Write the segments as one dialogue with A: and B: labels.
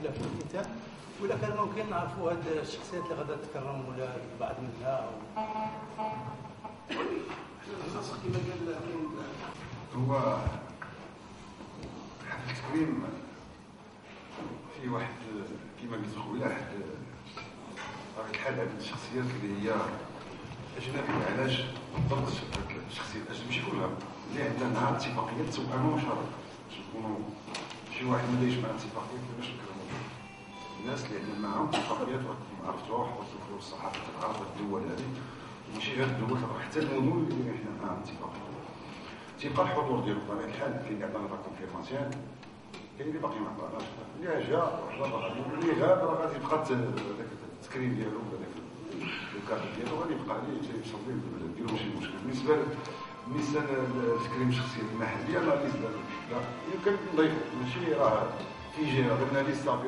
A: ولا في الكتاب ولا كان ممكن نعرفوا هاد الشخصيات اللي غادا تكرموا ولا بعض منها أو كما قال
B: هو حفل التكريم في واحد كما قلت خويا واحد الحالة من الشخصيات اللي هي أجنبية علاش بالضبط الشخصية الأجنبية ماشي كلها اللي عندها معها اتفاقيات سواء مشاركة باش نكونوا شي واحد ما دايرش مع اتفاقيات باش نكرم الناس اللي عندنا معاهم اتفاقيات راكم عرفتوها وحطوا في الصحافة تعرف الدول هذه ماشي غير الدول حتى المدن اللي إحنا اتفاقيات تيبقى الحضور ديالو بطبيعة الحال كاين اللي عطانا la confirmation كاين اللي باقي ما عطاناش اللي جا واللي غاب راه غادي يبقى داك التسكرين ديالو هذاك الكارت ديالو غادي يبقى عليه يصلي البلد ديالو ماشي مشكل. بالنسبة بالنسبة للتكريم الشخصيه المحليه ما بالنسبة لا يمكن نضيفو ماشي راه في جهة درنا ليستا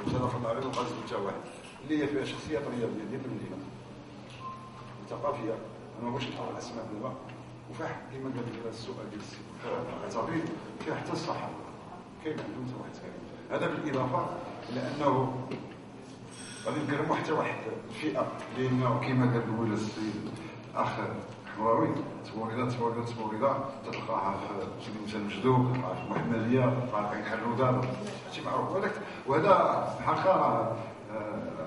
B: المغرب وقاسم حتى واحد اللي هي فيها شخصيات رياضيه ديال المدينة ثقافيه أنا بغيتش نطلع الأسماء دابا وفيها كما قال لك السؤال ديال السي عتابي فيها حتى الصحابه كاين عندهم حتى واحد كاين هذا بالإضافة إلى أنه غادي نكرموا حتى واحد الفئه لأنه كما قال السيد الاخ حمراوي تبوريدا تبوريدا تبوريدا تلقاها في سيدي موسى المجدوب تلقاها في المحمديه تلقاها في حلوده شي معروف. ولكن وهذا الحقيقة راه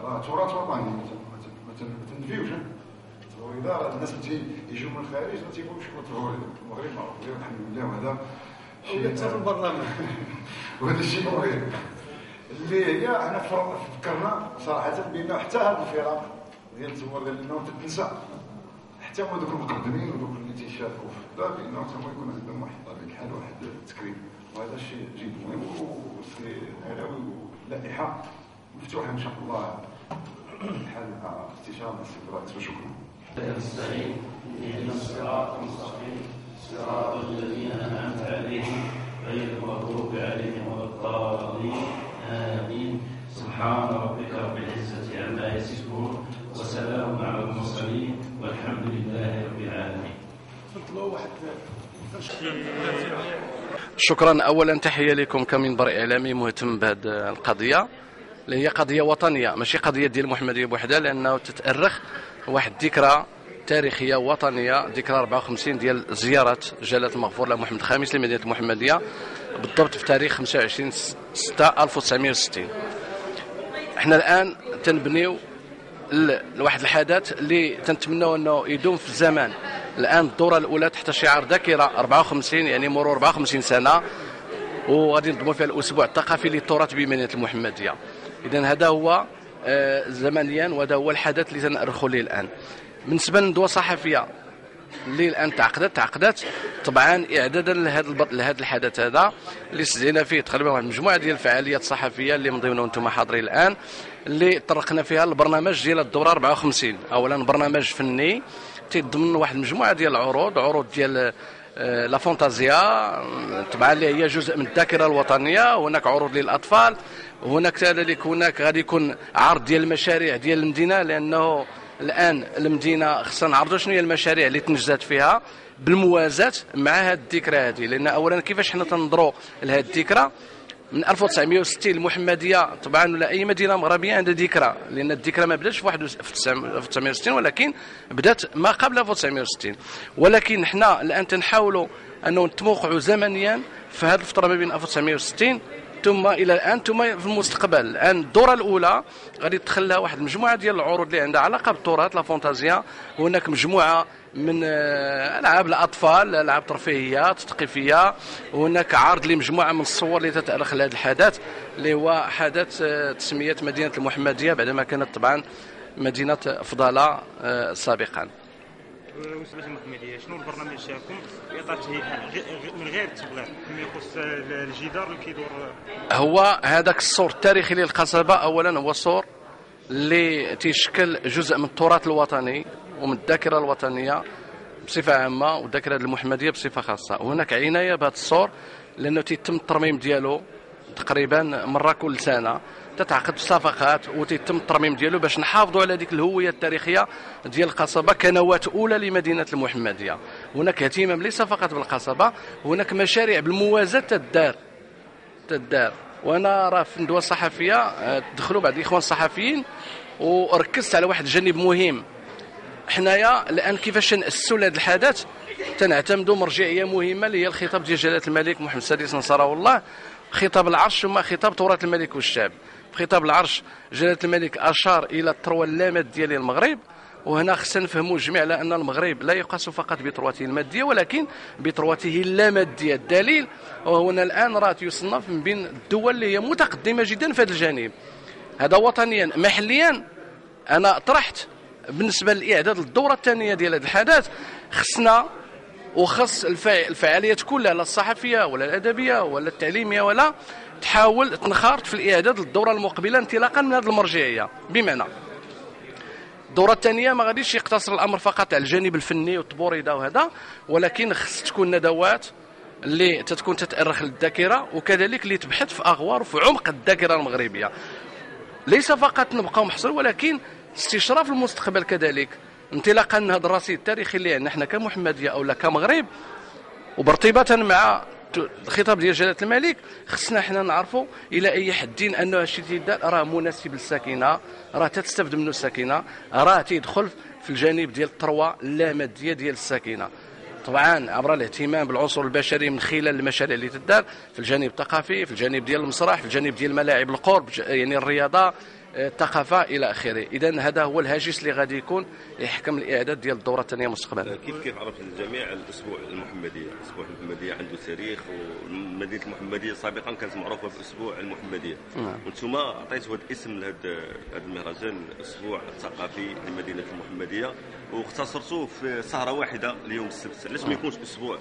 B: راه تراث وطني ما تنفيوش. تبوريدا الناس اللي يجوا من الخارج ما تيقولوش تبوريدا المغرب معروف الحمد لله. وهذا
A: شيء حتى في البرلمان.
B: وهذا الشيء مهم. اللي هي إحنا فكرنا صراحة بأن حتى هذا الفرق ديال التمور ديال انهم تنسى. حتى هما دوك المقدمين ودوك اللي تيشاركوا في الدار بانهم تما يكون عندهم واحد الحال واحد التكريم. وهذا الشيء جد مهم والسي هلاوي واللائحه مفتوحة إن شاء الله. مع استشاره السي برات وشكرا
C: نستعين اهدنا الصراط المستقيم. صراط الذين أنعمت عليهم غير المغضوب عليهم ولا الضالين. آمين. سبحان ربك رب العزة عما لله رب العالمين.
D: شكرا. اولا تحية لكم كمنبر إعلامي مهتم بهذه القضية. اللي هي قضية وطنية ماشي قضية ديال المحمديه بوحدها لأنه تتأرخ واحد الذكرى تاريخية وطنية ذكرى 54 ديال زيارة جلالة المغفور له محمد الخامس لمدينة المحمدية بالضبط في تاريخ 25 6 1960 إحنا الآن تنبنيو لواحد الحدث اللي تنتمناو انه يدوم في الزمان. الآن الدورة الأولى تحت شعار ذاكرة 54 يعني مرور 54 سنة. وغادي نضموا فيها الأسبوع الثقافي للتراث بمدينة المحمدية. اذا هذا هو آه، زمنيا وهذا هو الحدث اللي تنأرخوا ليه الآن. بالنسبة للندوة الصحفية اللي الان تعقدت تعقدت طبعا إعدادا لهذا. لهذا الحدث هذا اللي سجلنا فيه تقريبا واحد المجموعه ديال الفعاليات الصحفية اللي من ضمنهم أنتم حاضرين الآن اللي طرقنا فيها البرنامج ديال الدورة 54 اولا برنامج فني تضمن واحد المجموعه ديال العروض عروض ديال آه، لا فونتازيا طبعا اللي هي جزء من الذاكرة الوطنية هناك عروض للأطفال هناك كذلك هناك غادي يكون عرض ديال المشاريع ديال المدينة لأنه الآن المدينة خصنا نعرضوا شنو هي المشاريع اللي تنجزات فيها بالموازاة مع هذه الذكرى هذه لأن اولا كيفاش حنا تنظروا لهذه الذكرى؟ من 1960 المحمدية طبعا ولا أي مدينة مغربية عندها ذكرى. لأن الذكرى ما بداتش في 1960 ولكن بدات ما قبل 1960 ولكن حنا الآن تنحاولوا انه نتوقعوا زمنيا في هذه الفترة ما بين 1960 ثم إلى الآن ثم في المستقبل. الآن الدورة الأولى غادي لها واحد المجموعه ديال العروض اللي عندها علاقة بالتراث لا فونتازيا هناك مجموعة من آه، ألعاب الأطفال ألعاب ترفيهية تثقيفية. وهناك عرض لمجموعة من الصور اللي تتارخ لهذا الحدث اللي هو حدث آه، تسمية مدينة المحمدية بعدما كانت طبعا مدينة فضالة آه، سابقا.
E: بالنسبة للمحمديه شنو البرنامج ديالكم في اطار من غير التبليغ فيما يخص الجدار اللي كيدور
D: هو هذاك السور التاريخي للقصبه اولا هو سور اللي تيشكل جزء من التراث الوطني ومن الذاكرة الوطنية بصفة عامة والذاكرة المحمدية بصفة خاصة. وهناك عناية بهذا السور لأنه تيتم الترميم ديالو تقريبا مرة كل سنة. تتعقد صفقات وتتم الترميم ديالو باش نحافظوا على ديك الهوية التاريخية ديال القصبة كنواه أولى لمدينة المحمدية. هناك اهتمام ليس فقط بالقصبة هناك مشاريع بالموازاة تدار تدار. وأنا راه في الندوه الصحفيه آه، تدخلوا بعض الاخوان الصحفيين وركزت على واحد الجانب مهم. حنايا الآن كيفاش نأسسوا لهذا الحدث؟ تنعتمدوا مرجعية مهمة اللي هي الخطاب ديال جلالة الملك محمد السادس نصره الله خطاب العرش ثم خطاب تراث الملك والشعب. في خطاب العرش جلالة الملك أشار إلى الثروة اللامات ديال المغرب وهنا خصنا نفهموا جميع على أن المغرب لا يقاس فقط بثروته المادية ولكن بثروته اللامادية. الدليل وهنا الآن راه يصنف من بين الدول اللي هي متقدمة جدا في هذا الجانب. هذا وطنيا. محليا أنا طرحت بالنسبة للاعداد للدوره الثانية ديال هذا الحدث. خصنا وخص الفعاليات كلها لا الصحفية ولا الأدبية ولا التعليمية ولا تحاول تنخرط في الإعداد للدورة المقبلة انطلاقا من هذه المرجعية. بمعنى الدورة الثانية ما غاديش يقتصر الأمر فقط على الجانب الفني والتبوريده وهذا ولكن خص تكون ندوات اللي تتكون تتأرخ للذاكرة وكذلك اللي تبحث في أغوار وفي عمق الذاكرة المغربية. ليس فقط نبقى محصور ولكن استشراف المستقبل كذلك. انطلاقا من هذا الرصيد التاريخي اللي عندنا حنا كمحمدية أو كمغرب وبارتباطا مع الخطاب ديال جلالة الملك خصنا حنا نعرفوا إلى أي حد. أنه هادشي تيدار راه مناسب للساكنة راه تستفد منه الساكنة راه تيدخل في الجانب ديال الثروة اللاماديه ديال الساكنة. طبعا عبر الاهتمام بالعنصر البشري من خلال المشاريع اللي تدار في الجانب الثقافي في الجانب ديال المسرح في الجانب ديال ملاعب القرب يعني الرياضة. الثقافة إلى آخره. اذا هذا هو الهاجس اللي غادي يكون يحكم الاعداد ديال الدورة الثانية مستقبلا
F: كيف كيف عرف الجميع الأسبوع المحمدية؟ الأسبوع المحمدية عنده تاريخ ومدينة المحمدية سابقا كانت معروفة باسبوع المحمدية. نعم. وأنتم عطيتوا هذا الاسم لهذا المهرجان الأسبوع الثقافي لمدينة المحمدية واختصرتوه في سهرة واحدة اليوم السبت. علاش ما يكونش أسبوع؟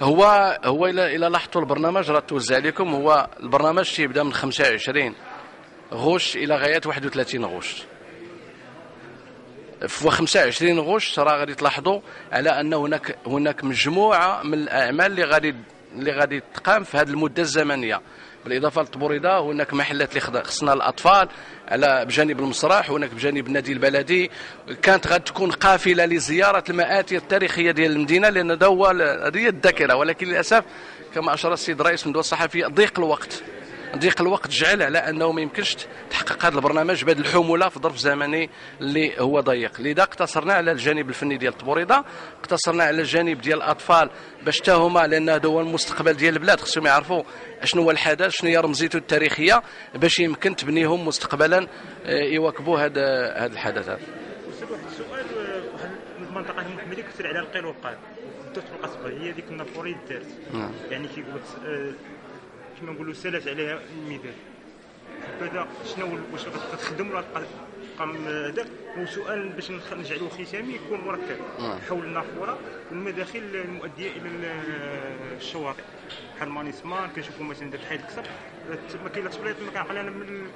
D: هو هو إلى لاحظتوا البرنامج راه توزع عليكم هو البرنامج تيبدا من 25 غش إلى غايه 31 غش. في 25 غش راه غادي تلاحظوا على أن هناك هناك مجموعة من الأعمال اللي غادي اللي غادي تقام في هذه المدة الزمنية. بالإضافة للطبوريدة هناك محلات اللي خصنا الأطفال على بجانب المسرح هناك بجانب النادي البلدي. كانت غادي تكون قافلة لزيارة المآثر التاريخية ديال المدينة لأن هذا هو هذه الذاكرة. ولكن للأسف كما أشار السيد رئيس الندوه الصحفيه ضيق الوقت. ضيق الوقت جعل على أنه ما يمكنش تحقق هذا البرنامج بهذه الحمولة في ظرف زمني اللي هو ضيق. لذا اقتصرنا على الجانب الفني ديال التبوريده اقتصرنا على الجانب ديال الأطفال باش حتى هما لأن هذا هو المستقبل ديال البلاد خصهم يعرفوا شنو هو الحدث شنو هي رمزيته التاريخية باش يمكن تبنيهم مستقبلا آه، يواكبوا هذا هذا الحدث. هذا
E: السؤال المنطقة المحمديه كثر على القيل والقال الدكتور القصبه هي ديك النافوري دارت. يعني كيقول كما نقولوا سالت عليها الميدان. بعدا شنو واش غتخدم ولا قام هذاك وسؤال باش نجعلوه ختامي يكون مركب آه. حول النافورة والمداخل المؤدية إلى الشواطئ بحال مانيسمان كنشوفوا مثلا داك حيد الكسر ما كاين لا تبليط ما كنعقل أنا من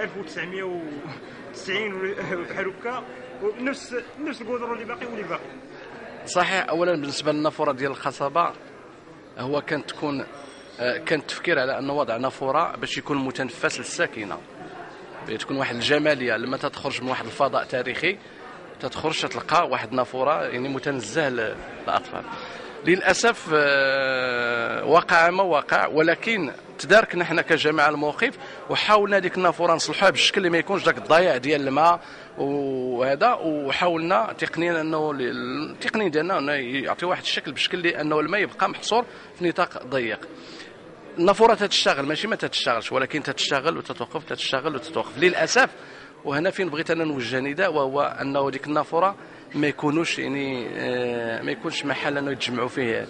E: 1990 بحال هكا. ونفس نفس القدر اللي باقي واللي باقي.
D: صحيح اولا بالنسبة للنافورة ديال الخصبة هو كانت تكون كان التفكير على أنه وضع نافورة باش يكون متنفس للساكنة. تكون واحد الجمالية لما تخرج من واحد الفضاء تاريخي تتخرج تلقى واحد نافورة يعني متنزه للأطفال. للأسف آه، وقع ما وقع ولكن تداركنا حنا كجماعه الموقف وحاولنا ديك النافورة نصلحوها بالشكل اللي ما يكونش داك الضياع ديال الماء وهذا وحاولنا تقنيا أنه التقنيه ديالنا أنه يعطي واحد الشكل بشكل انه الماء يبقى محصور في نطاق ضيق. النافورة تتشتغل ماشي ما تتشتغلش ولكن تتشتغل وتتوقف تتشتغل وتتوقف. للأسف وهنا فين بغيت أنا نوجه نداء وهو أنه ديك النافورة ما يكونوش يعني آه، ما يكونش محل أنه يتجمعوا فيه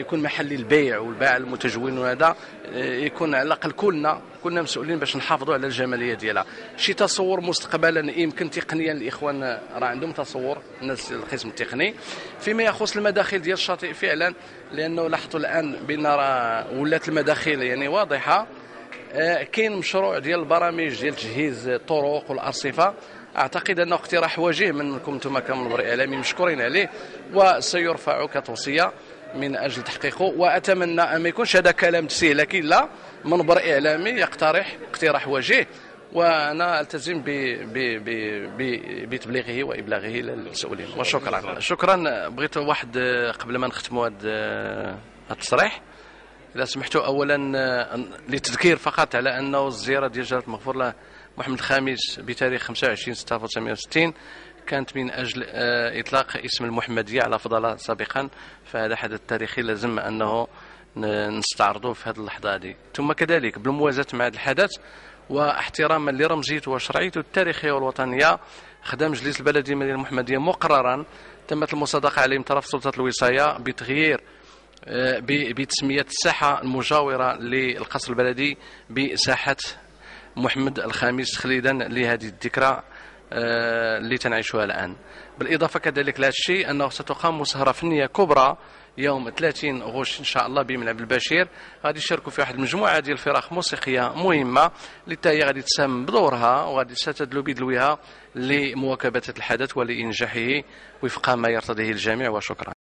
D: يكون محل للبيع والباع المتجولين وهذا آه، يكون على الأقل كلنا كنا مسؤولين باش نحافظوا على الجمالية ديالها. شي تصور مستقبلا يمكن تقنيا الإخوان راه عندهم تصور الناس القسم التقني. فيما يخص المداخل ديال الشاطئ فعلا لأنه لاحظتوا الآن بأن راه ولات المداخل يعني واضحة. آه، كاين مشروع ديال البرامج ديال تجهيز الطرق والأرصفة. أعتقد أنه اقتراح وجيه منكم أنتم كمنبر اعلامي مشكورين عليه. وسيرفع كتوصيه من أجل تحقيقه وأتمنى أن ما يكونش هذا كلام تسيه لكن لا منبر إعلامي يقترح اقتراح وجيه وأنا ألتزم بتبليغه وإبلاغه للمسؤولين. وشكرا. شكرا. بغيت واحد قبل ما نختموا هذا التصريح. إذا سمحتوا اولا لتذكير فقط على أنه الزيارة ديال جلالة المغفور محمد الخامس بتاريخ 25 6 1960 كانت من أجل آه، إطلاق اسم المحمدية على فضلاء سابقا فهذا حدث تاريخي لازم أنه ن- نستعرضوه في هذه اللحظة هذه. ثم كذلك بالموازاة مع هذا الحدث واحتراما لرمزيته وشرعيته التاريخية والوطنية خدم مجلس البلدي المدينة المحمدية مقررا تمت المصادقة عليه من طرف سلطة الوصاية بتغيير آه، بتسمية الساحة المجاورة للقصر البلدي بساحة محمد الخامس خليدا لهذه الذكرى. اللي تنعيشها الآن. بالإضافة كذلك لهذا الشيء أنه ستقام مسهرة فنية كبرى يوم 30 غش إن شاء الله بملعب البشير غادي يشاركوا في واحد المجموعة ديال الفرق موسيقية مهمة اللي غادي تساهم بدورها وغادي ستدلو بدلوها لمواكبة الحدث ولإنجاحه وفق ما يرتضيه الجميع. وشكرا.